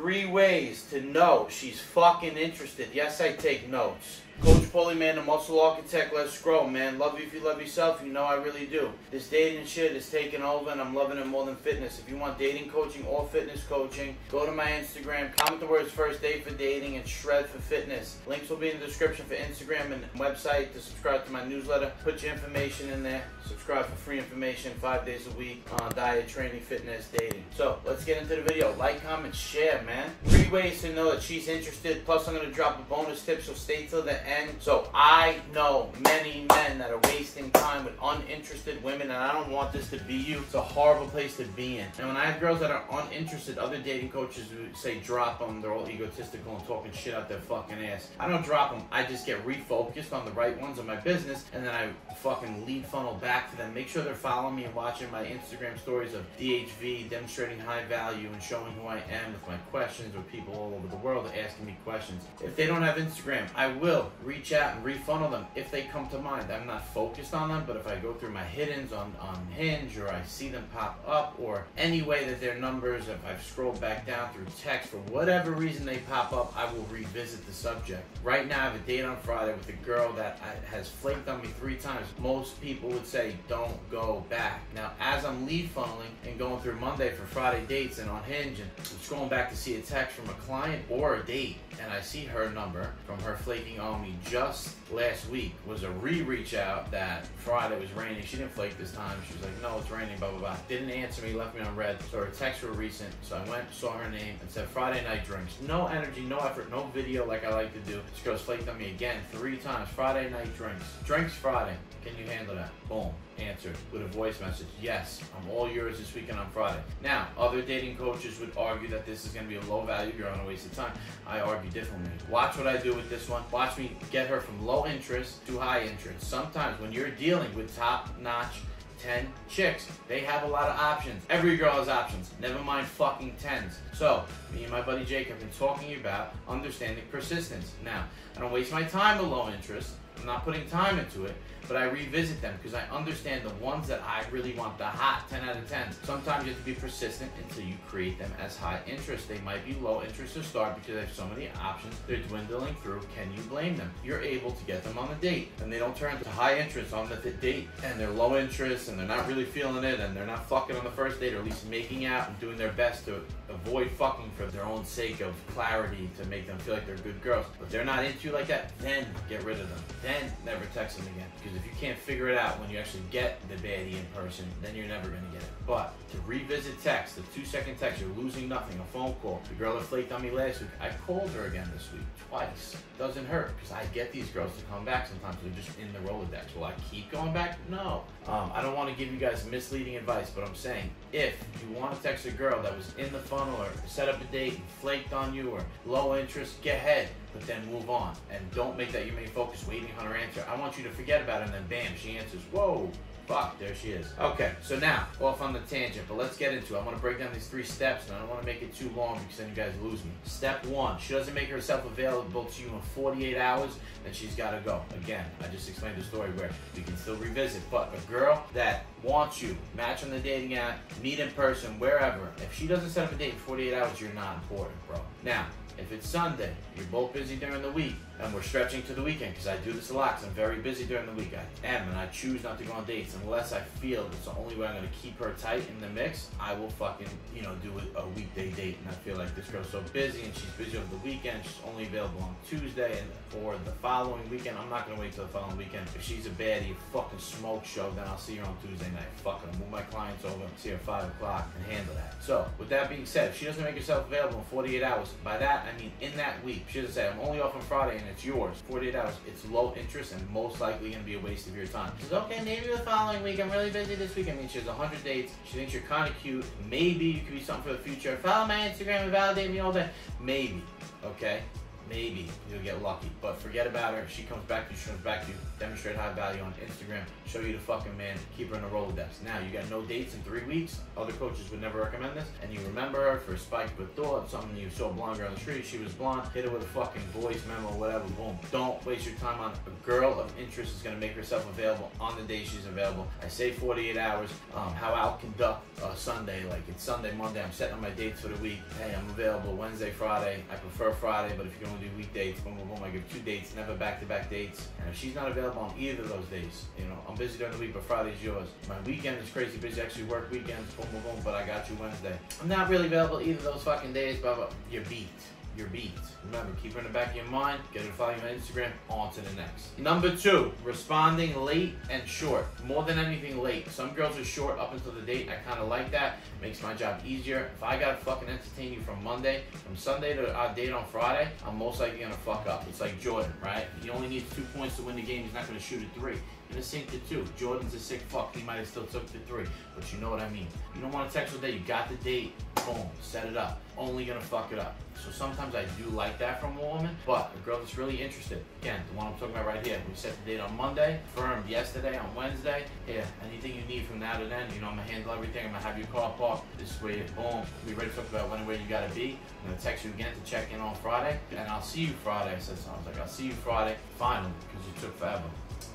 Three ways to know she's fucking interested. Yes, I take notes. Coach Pauly, man, the muscle architect. Let's grow, man. Love you if you love yourself. You know I really do. This dating shit is taking over, and I'm loving it more than fitness. If you want dating coaching or fitness coaching, go to my Instagram, comment the words first date for dating and shred for fitness. Links will be in the description for Instagram and website to subscribe to my newsletter. Put your information in there. Subscribe for free information five days a week on diet, training, fitness, dating. So let's get into the video. Like, comment, share, man. Three ways to know that she's interested. Plus, I'm gonna drop a bonus tip, so stay till the end. So I know many men that are wasting time with uninterested women, and I don't want this to be you. It's a horrible place to be in. And when I have girls that are uninterested, other dating coaches who say drop them, they're all egotistical and talking shit out their fucking ass. I don't drop them. I just get refocused on the right ones of my business, and then I fucking lead funnel back to them. Make sure they're following me and watching my Instagram stories of DHV, demonstrating high value and showing who I am with my questions with people all over the world asking me questions. If they don't have Instagram, I will reach out and refunnel them if they come to mind. I'm not focused on them, but if I go through my hiddens on, on Hinge or I see them pop up or any way that their numbers, if I've scrolled back down through text, for whatever reason they pop up, I will revisit the subject. Right now, I have a date on Friday with a girl that has flaked on me three times. Most people would say, don't go back. Now, as I'm lead funneling and going through Monday for Friday dates and on Hinge and scrolling back to see a text from a client or a date, and I see her number from her flaking on me just last week was a re-reach out that Friday was raining. She didn't flake this time. She was like, no, it's raining, blah, blah, blah. Didn't answer me, left me on read. So her texts were recent. So I went, saw her name, and said Friday night drinks. No energy, no effort, no video like I like to do. This girl's flaked on me again three times. Friday night drinks. Drinks Friday. Can you handle that? Boom. Answered with a voice message. Yes, I'm all yours this weekend on Friday. Now, other dating coaches would argue that this is going to be a low value girl on a waste of time. I argue differently. Watch what I do with this one. Watch me get her from low interest to high interest. Sometimes when you're dealing with top notch 10 chicks. They have a lot of options. Every girl has options. Never mind fucking 10s. So, me and my buddy Jake have been talking about understanding persistence. Now, I don't waste my time with low interest. I'm not putting time into it, but I revisit them because I understand the ones that I really want, the hot 10 out of 10. Sometimes you have to be persistent until you create them as high interest. They might be low interest to start because they have so many options. They're dwindling through. Can you blame them? You're able to get them on the date and they don't turn to high interest on the date and they're low interest and they're not really feeling it and they're not fucking on the first date or at least making out and doing their best to avoid fucking for their own sake of clarity to make them feel like they're good girls. But they're not into you like that, then get rid of them. Then never text them again. Because if you can't figure it out when you actually get the baddie in person, then you're never gonna get it. But to revisit text, the two second text, you're losing nothing, a phone call. The girl that flaked on me last week, I called her again this week, twice. Doesn't hurt, because I get these girls to come back sometimes. They're just in the Rolodex. Will I keep going back? No. Um, I don't want to give you guys misleading advice, but I'm saying if you want to text a girl that was in the funnel or set up a date and flaked on you or low interest, get ahead, but then move on. And don't make that your main focus, waiting on her answer. I want you to forget about it and then bam, she answers, whoa, fuck, there she is. Okay, so now, off on the tangent, but let's get into it. I want to break down these three steps, and I don't want to make it too long because then you guys lose me. Step one, she doesn't make herself available to you in 48 hours, then she's got to go. Again, I just explained the story where we can still revisit, but a girl that wants you, match on the dating app, meet in person, wherever, if she doesn't set up a date in 48 hours, you're not important, bro. Now, if it's Sunday, you're both busy during the week, and we're stretching to the weekend because I do this a lot because I'm very busy during the week. I am, and I choose not to go on dates unless I feel it's the only way I'm going to keep her tight in the mix. I will fucking, you know, do a, weekday date, and I feel like this girl's so busy and she's busy over the weekend. She's only available on Tuesday and or the following weekend. I'm not going to wait till the following weekend. If she's a baddie, a fucking smoke show, then I'll see her on Tuesday night. Fucking move my clients over, see her at 5 o'clock, and handle that. So, with that being said, if she doesn't make herself available in 48 hours, by that I mean in that week, she doesn't say, I'm only off on Friday and it's yours. 48 hours, it's low interest and most likely going to be a waste of your time. She says, okay, maybe the following week. I'm really busy this week. I mean, she has 100 dates. She thinks you're kind of cute. Maybe you could be something for the future. Follow my Instagram and validate me all day. Maybe, okay? Maybe you'll get lucky. But forget about her. She comes back to you, she comes back to you, demonstrate high value on Instagram, show you the fucking man, keep her in a Rolodex. Now, you got no dates in three weeks. Other coaches would never recommend this. And you remember her for spike of thought, something you saw a blonde girl on the street, she was blonde, hit her with a fucking voice memo, whatever, boom. Don't waste your time on a girl of interest is gonna make herself available on the day she's available. I say 48 hours. Um, how I'll conduct Sunday, like it's Sunday, Monday, I'm setting up my dates for the week. Hey, I'm available Wednesday, Friday. I prefer Friday, but if you're do week dates, boom, boom, boom, I give two dates, never back-to-back dates. And if she's not available on either of those days, you know, I'm busy during the week, but Friday's yours. My weekend is crazy busy. I actually work weekends, boom, boom, boom, but I got you Wednesday. I'm not really available either of those fucking days, but you're beat your beats. Remember, keep it in the back of your mind. Get it following on Instagram. On to the next. Number two, responding late and short. More than anything, late. Some girls are short up until the date. I kind of like that. Makes my job easier. If I gotta fucking entertain you from Monday, from Sunday to our date on Friday, I'm most likely gonna fuck up. It's like Jordan, right? He only needs two points to win the game. He's not gonna shoot a three. Gonna sink the two. Jordan's a sick fuck. He might have still took the three, but you know what I mean. You don't want to text all day. You got the date. Boom. Set it up. Only gonna fuck it up. So sometimes I do like that from a woman, but a girl that's really interested. Again, the one I'm talking about right here. We set the date on Monday, firmed yesterday on Wednesday. Here, anything you need from now to then, you know, I'm gonna handle everything. I'm gonna have your car parked this way. Boom. We ready to talk about when and where you gotta be. I'm gonna text you again to check in on Friday, and I'll see you Friday. I said I was like, I'll see you Friday. Finally, because you took forever.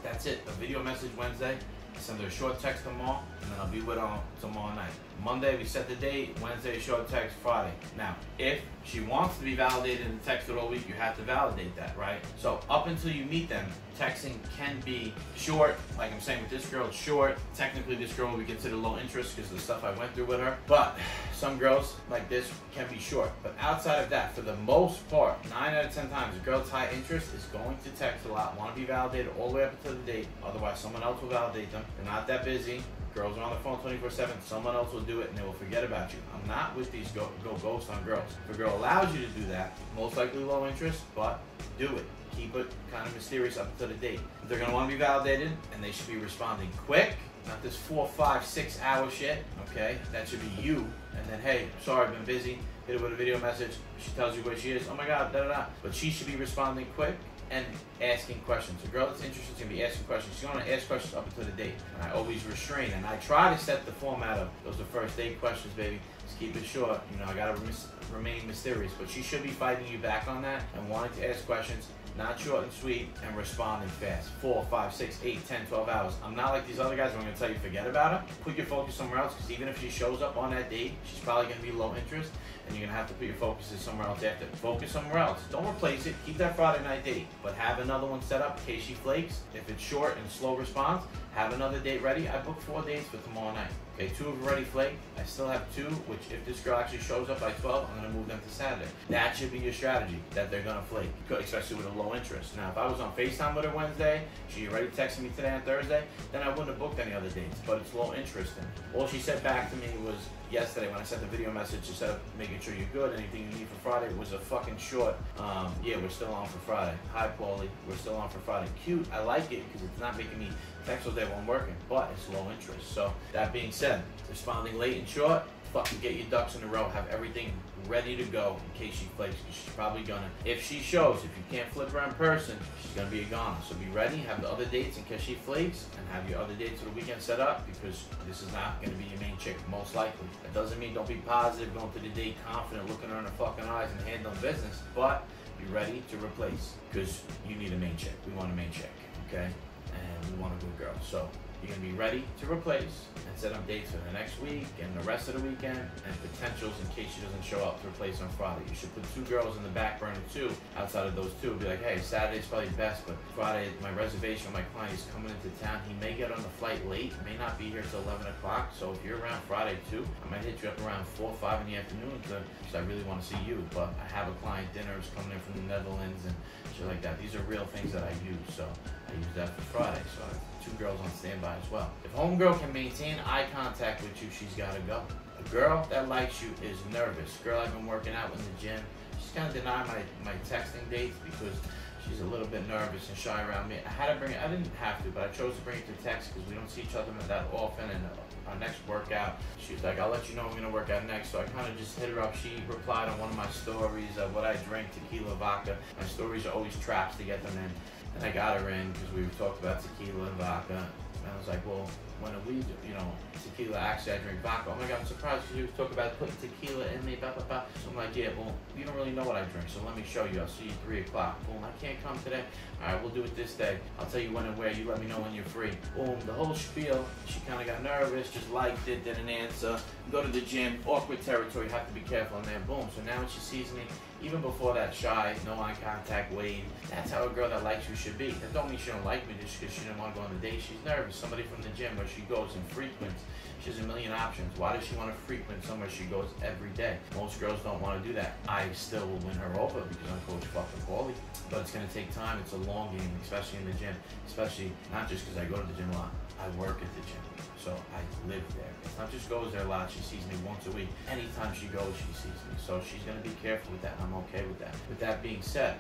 That's it. A video message Wednesday. Send her a short text tomorrow, and then I'll be with her tomorrow night. Monday, we set the date. Wednesday, short text. Friday. Now, if she wants to be validated and texted all week, you have to validate that, right? So up until you meet them, texting can be short. Like I'm saying with this girl, it's short. Technically, this girl will be considered low interest because of the stuff I went through with her. But some girls like this can be short. But outside of that, for the most part, nine out of ten times, a girl's high interest is going to text a lot, want to be validated all the way up until the date. Otherwise, someone else will validate them. They're not that busy. Girls are on the phone 24-7. Someone else will do it and they will forget about you. I'm not with these go, go ghost on girls. If a girl allows you to do that, most likely low interest, but do it. Keep it kind of mysterious up until the date. They're going to want to be validated and they should be responding quick. Not this four, five, six hour shit, okay? That should be you. And then, hey, sorry, I've been busy. Hit her with a video message. She tells you where she is. Oh my God, da da da. But she should be responding quick and asking questions. A girl that's interested is going to be asking questions. She's going to ask questions up until the date. And I always restrain. And I try to set the format of those are the first date questions, baby. Just keep it short. You know, I got to remain mysterious. But she should be fighting you back on that and wanting to ask questions not short and sweet, and responding fast. Four, five, six, eight, ten, twelve hours. I'm not like these other guys I'm going to tell you forget about her. Put your focus somewhere else because even if she shows up on that date, she's probably going to be low interest and you're going to have to put your focus somewhere else after. Focus somewhere else. Don't replace it. Keep that Friday night date, but have another one set up in case she flakes. If it's short and slow response, have another date ready. I booked four dates for tomorrow night. Okay, two have already flaked. I still have two, which if this girl actually shows up by 12, I'm to move them to Saturday. That should be your strategy, that they're to flake, especially with a low interest. Now, if I was on FaceTime with her Wednesday, she already texted me today on Thursday, then I wouldn't have booked any other dates, but it's low interest. And all she said back to me was yesterday when I sent the video message instead of making sure you're good, anything you need for Friday was a fucking short, um, yeah, we're still on for Friday. Hi, Pauly, we're still on for Friday. Cute, I like it because it's not making me text all day while I'm working, but it's low interest. So, that being said, responding late and short, fucking get your ducks in a row, have everything ready to go in case she flakes. Cause She's probably gonna. If she shows, if you can't flip her in person, she's gonna be a goner. So be ready. Have the other dates in case she flakes, and have your other dates for the weekend set up because this is not gonna be your main chick most likely. That doesn't mean don't be positive, going to the date confident, looking her in the fucking eyes and handling business, but be ready to replace because you need a main chick. We want a main chick, okay? And we want a good girl. So you're going to be ready to replace and set up dates for the next week and the rest of the weekend and potentials in case she doesn't show up to replace on Friday. You should put two girls in the back burner too, outside of those two. Be like, hey, Saturday's probably best, but Friday, my reservation, my client is coming into town. He may get on the flight late, may not be here till 11 o'clock. So if you're around Friday too, I might hit you up around 4 or 5 in the afternoon because I really want to see you. But I have a client dinner is coming in from the Netherlands and shit like that. These are real things that I use. So I use that for Friday. So I have two girls on standby as well. If homegirl can maintain eye contact with you, she's got to go. A girl that likes you is nervous. Girl I've been working out in the gym, she's kind of deny my, my texting dates because She's a little bit nervous and shy around me. I had to bring it. I didn't have to, but I chose to bring it to text because we don't see each other that often. And our next workout, she was like, "I'll let you know I'm gonna work out next." So I kind of just hit her up. She replied on one of my stories of what I drink, tequila, vodka. My stories are always traps to get them in. And I got her in because we talked about tequila and vodka. And I was like, well, when do we you know, tequila, actually I drink vodka. Oh my God, I'm surprised you talk about putting tequila in me, blah, blah, blah. So I'm like, yeah, well, you don't really know what I drink, so let me show you. I'll see you 3 o'clock. Boom, I can't come today. All right, we'll do it this day. I'll tell you when and where. You let me know when you're free. Boom, the whole spiel. She kind of got nervous, just liked it, didn't answer. Go to the gym, awkward territory, have to be careful. And then boom, so now she sees me, even before that shy, no eye contact, wave. That's how a girl that likes you should be. That don't mean she don't like me just because she didn't want to go on the date. She's nervous. Somebody from the gym where she goes and frequents. She has a million options. Why does she want to frequent somewhere she goes every day? Most girls don't want to do that. I still will win her over because I'm Coach fucking Pauly. But it's going to take time. It's a long game, especially in the gym. Especially not just because I go to the gym a lot. I work at the gym. So I live there. It's not just goes there a lot. She sees me once a week. Anytime she goes, she sees me. So she's going to be careful with that. I'm okay with that. With that being said,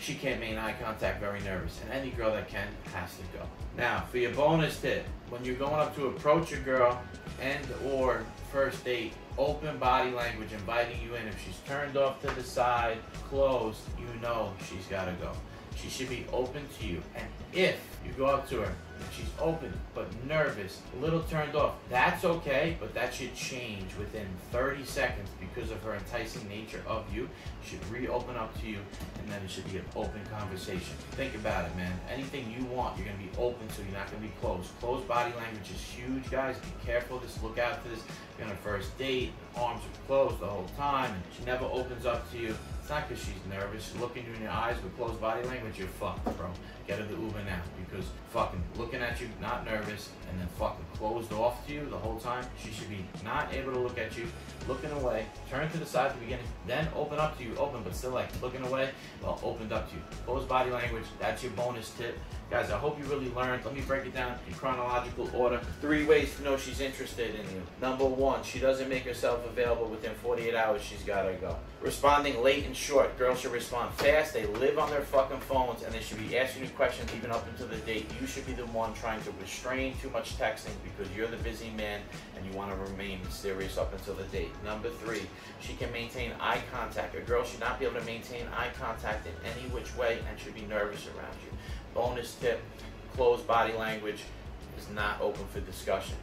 she can't make eye contact, very nervous. And any girl that can has to go. Now, for your bonus tip, when you're going up to approach a girl and or first date, open body language inviting you in. If she's turned off to the side, closed, you know she's got to go. She should be open to you. And if you go up to her and she's open but nervous, a little turned off, that's okay, but that should change within 30 seconds because of her enticing nature of you. Should reopen up to you and then it should be an open conversation. Think about it, man. Anything you want, you're gonna be open so You're not gonna be closed. Closed body language is huge, guys. Be careful. Just look out for this. You're on a first date, arms are closed the whole time, and she never opens up to you. It's not because she's nervous. Looking you in your eyes with closed body language. You're fucked, bro. Get her the Uber now because fucking looking at you, not nervous, and then fucking closed off to you the whole time. She should be not able to look at you, looking away, turn to the side at the beginning, then open up to you, open, but still like looking away, well, opened up to you. Closed body language, that's your bonus tip. Guys, I hope you really learned. Let me break it down in chronological order. Three ways to know she's interested in you. Number one, she doesn't make herself available within 48 hours, she's gotta go. Responding late and short. Girls should respond fast. They live on their fucking phones and they should be asking you questions even up until the date. You should be the one trying to restrain too much texting because you're the busy man and you want to remain serious up until the date. Number three, she can maintain eye contact. A girl should not be able to maintain eye contact in any which way and should be nervous around you. Bonus tip, closed body language is not open for discussion.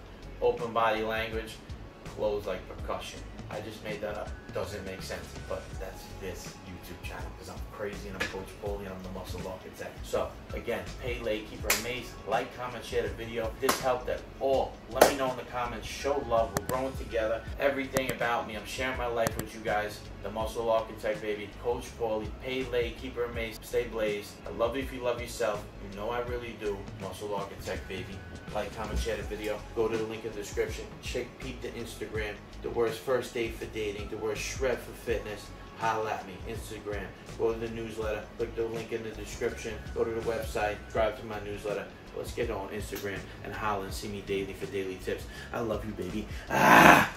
Open body language, closed like percussion. I just made that up. Doesn't make sense, but that's this YouTube channel because I'm crazy and I'm Coach Pauly and I'm the muscle architect. So again, pay late, keep her amazed, like, comment, share the video. This helped at all, let me know in the comments. Show love. We're growing together. Everything about me. I'm sharing my life with you guys. The muscle architect, baby. Coach Pauly. Pay late, keep her amazed, stay blazed. I love you if you love yourself. You know I really do. Muscle architect, baby. Like, comment, share the video. Go to the link in the description. Check, peep the Instagram. The worst first date for dating. The worst shred for fitness holla at me. Instagram, go to the newsletter, click the link in the description, go to the website, drive to my newsletter. Let's get on Instagram and holla and see me daily for daily tips. I love you, baby. Ah!